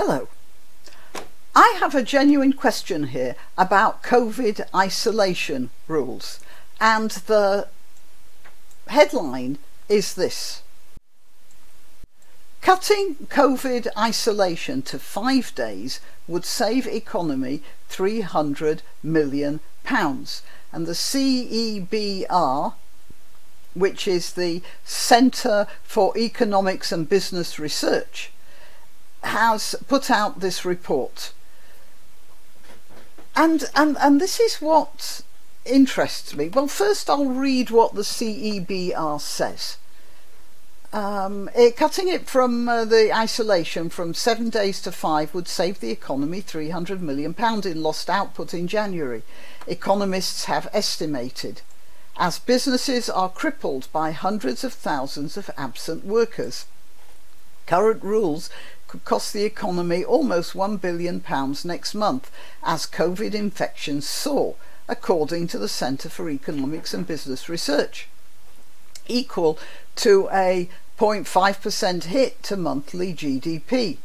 Hello. I have a genuine question here about COVID isolation rules, and the headline is this. Cutting COVID isolation to five days would save economy £300 million. And the CEBR, which is the Centre for Economics and Business Research, has put out this report. And, and, and this is what interests me. Well, first I'll read what the CEBR says. Um, it, cutting it from uh, the isolation from seven days to five would save the economy £300 million in lost output in January, economists have estimated, as businesses are crippled by hundreds of thousands of absent workers. Current rules could cost the economy almost £1 billion next month as COVID infections soar, according to the Centre for Economics and Business Research, equal to a 0.5% hit to monthly GDP.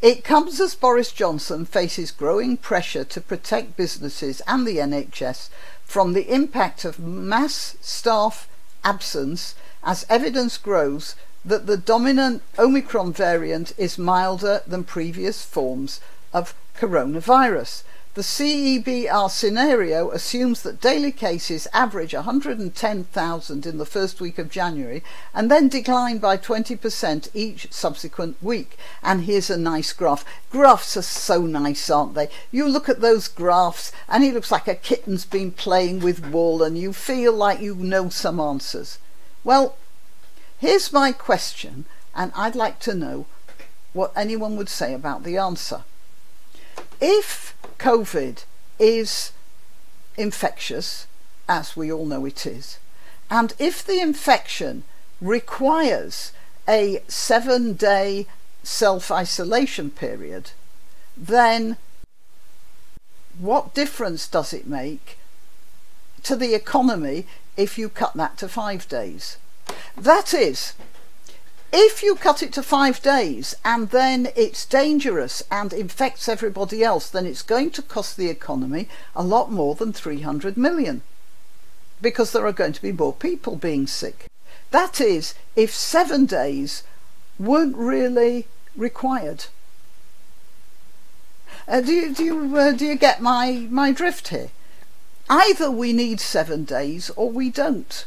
It comes as Boris Johnson faces growing pressure to protect businesses and the NHS from the impact of mass staff absence as evidence grows that the dominant Omicron variant is milder than previous forms of coronavirus. The CEBR scenario assumes that daily cases average 110,000 in the first week of January and then decline by 20% each subsequent week. And here's a nice graph. Graphs are so nice, aren't they? You look at those graphs and it looks like a kitten's been playing with wool and you feel like you know some answers. Well, Here's my question, and I'd like to know what anyone would say about the answer. If COVID is infectious, as we all know it is, and if the infection requires a seven day self isolation period, then what difference does it make to the economy if you cut that to five days? That is, if you cut it to five days and then it's dangerous and infects everybody else, then it's going to cost the economy a lot more than 300 million because there are going to be more people being sick. That is, if seven days weren't really required. Uh, do you, do you, uh, do you get my, my drift here? Either we need seven days or we don't.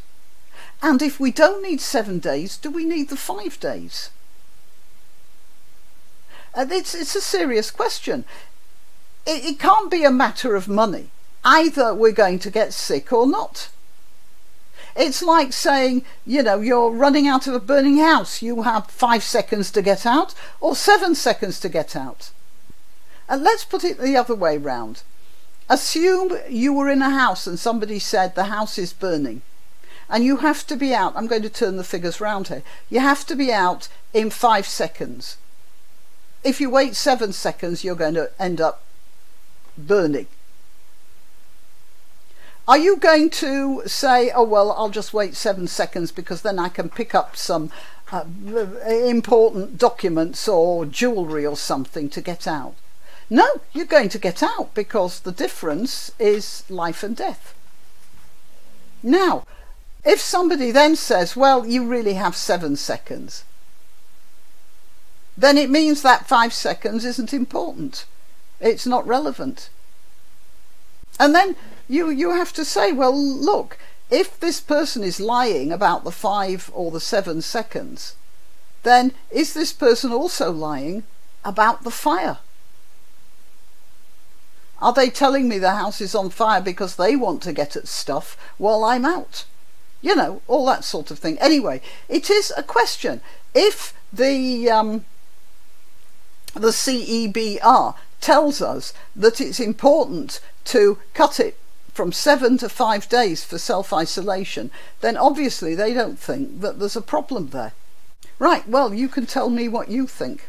And if we don't need seven days, do we need the five days? And it's, it's a serious question. It, it can't be a matter of money. Either we're going to get sick or not. It's like saying, you know, you're running out of a burning house. You have five seconds to get out or seven seconds to get out. And let's put it the other way round. Assume you were in a house and somebody said the house is burning and you have to be out. I'm going to turn the figures round here. You have to be out in five seconds. If you wait seven seconds, you're going to end up burning. Are you going to say, oh, well, I'll just wait seven seconds because then I can pick up some uh, important documents or jewellery or something to get out? No, you're going to get out because the difference is life and death. Now, if somebody then says, well, you really have seven seconds, then it means that five seconds isn't important. It's not relevant. And then you, you have to say, well, look, if this person is lying about the five or the seven seconds, then is this person also lying about the fire? Are they telling me the house is on fire because they want to get at stuff while I'm out? You know, all that sort of thing. Anyway, it is a question. If the um, the CEBR tells us that it's important to cut it from seven to five days for self isolation, then obviously they don't think that there's a problem there. Right, well, you can tell me what you think.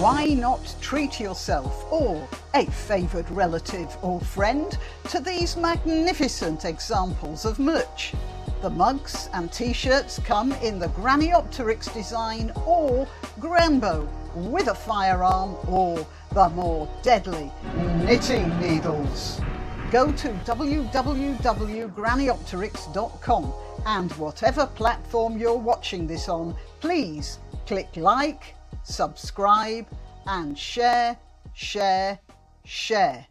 Why not treat yourself or a favoured relative or friend to these magnificent examples of merch? The mugs and t-shirts come in the Granniopteryx design or Granbow with a firearm or the more deadly knitting needles. Go to www.granniopteryx.com and whatever platform you're watching this on, please click like, subscribe and share, share, share.